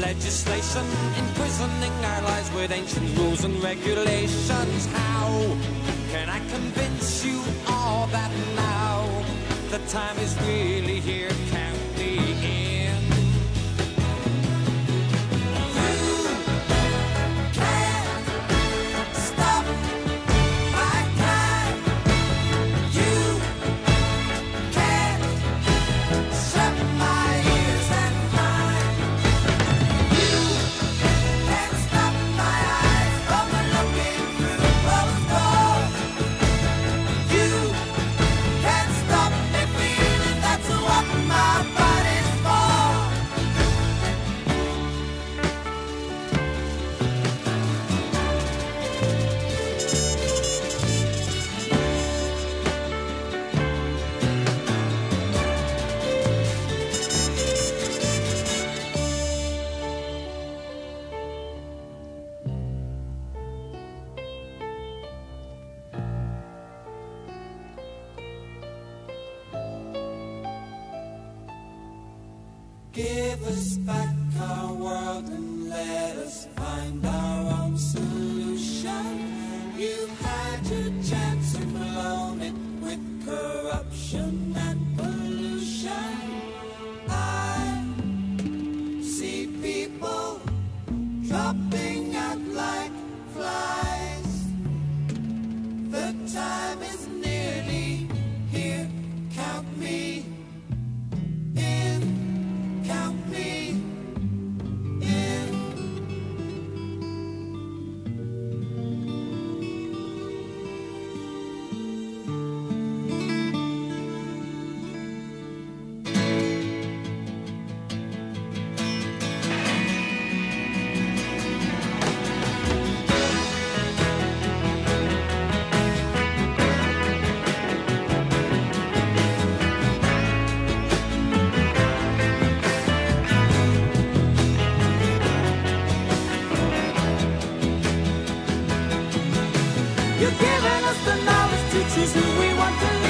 legislation, imprisoning our lives with ancient rules and regulations. How can I convince you all that now the time is really here? Give us back our world and let us find our own solution. You've had your chance and blown it with corruption and pollution. I see people You're giving us the knowledge to choose who we want to